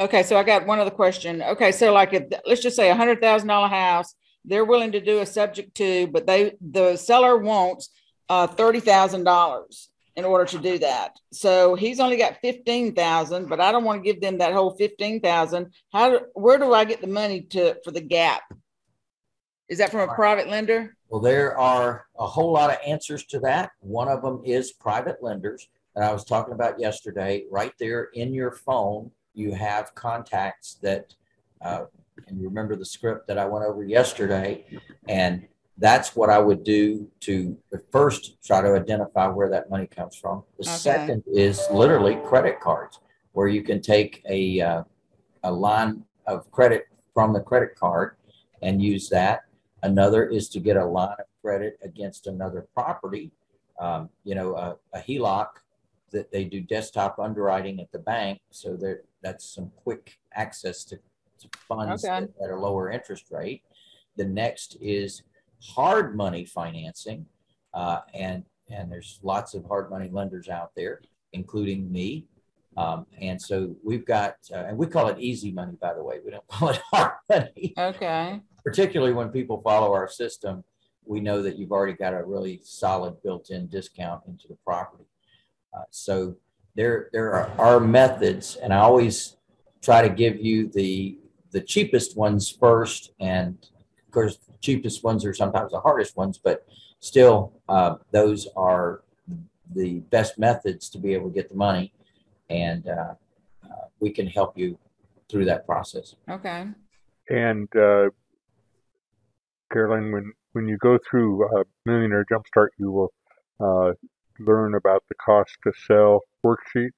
Okay, so I got one other question. Okay, so like if let's just say a hundred thousand dollar house, they're willing to do a subject to, but they the seller wants uh thirty thousand dollars in order to do that. So he's only got fifteen thousand, but I don't want to give them that whole fifteen thousand. How where do I get the money to for the gap? Is that from a private lender? Well, there are a whole lot of answers to that. One of them is private lenders that I was talking about yesterday. Right there in your phone, you have contacts that, uh, and you remember the script that I went over yesterday. And that's what I would do to first try to identify where that money comes from. The Okay. second is literally credit cards, where you can take a, uh, a line of credit from the credit card and use that. Another is to get a line of credit against another property. Um, you know, a, a HELOC that they do desktop underwriting at the bank. So there, that's some quick access to, to funds Okay. at, at a lower interest rate. The next is hard money financing. Uh, and, and there's lots of hard money lenders out there, including me. Um, and so we've got, uh, and we call it easy money, by the way. We don't call it hard money Okay, particularly when people follow our system, we know that you've already got a really solid built-in discount into the property. Uh, so there, there are, are methods, and I always try to give you the the cheapest ones first, and of course, the cheapest ones are sometimes the hardest ones, but still, uh, those are the best methods to be able to get the money, and uh, uh, we can help you through that process. okay, And uh, Carolyn, when when you go through uh, Millionaire Jumpstart, you will uh, learn about the cost to sell worksheet,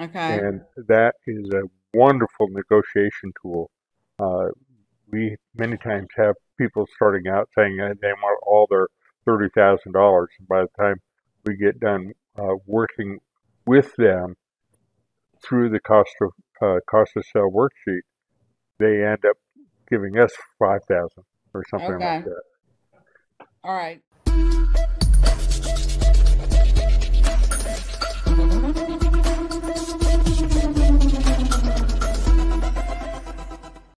okay, and that is a wonderful negotiation tool. Uh, we many times have people starting out saying they want all their thirty thousand dollars, and by the time we get done uh, working with them through the cost of uh, cost to sell worksheet, they end up giving us five thousand or something Okay. like that. all right. Thank you.